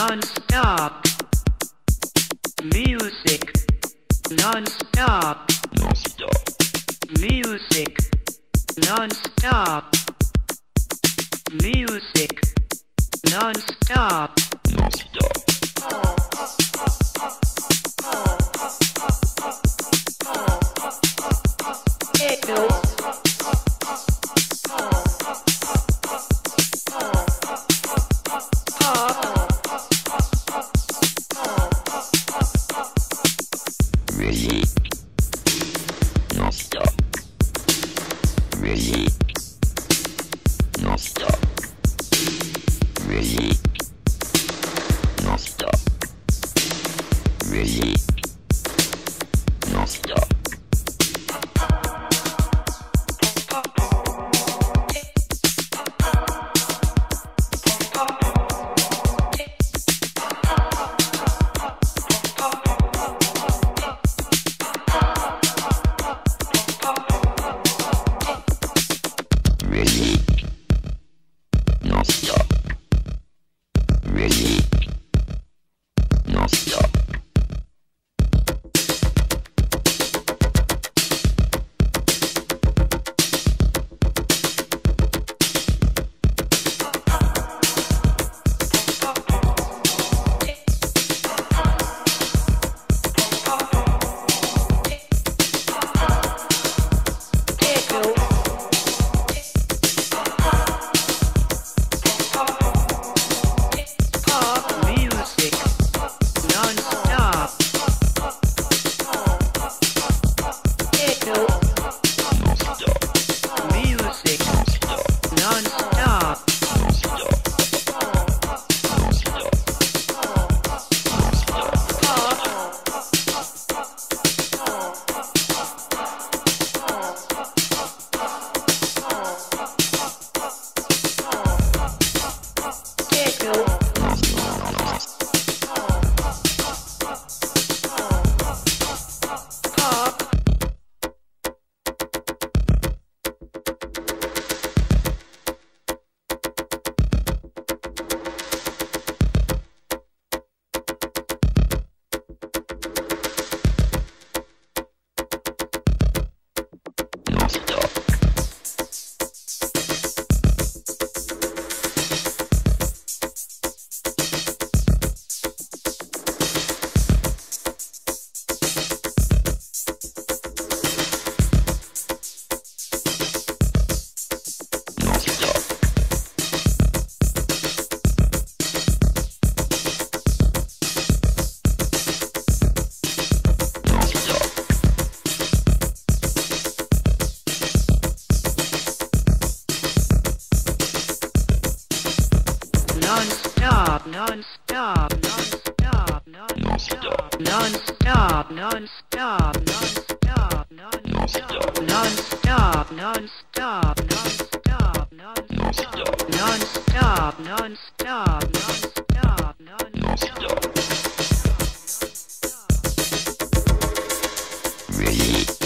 Non-stop. Music. Non-stop. Non-stop. Music. Non-stop. Music. Non-stop. Non-stop. Oh, oh. Ready. Nostra. Ready. non-stop, non-stop, non-stop, non-stop, non-stop, non-stop, non-stop, non-stop, non-stop, non-stop, non-stop, non-stop, non-stop, non-stop, non-stop, non-stop. Ready.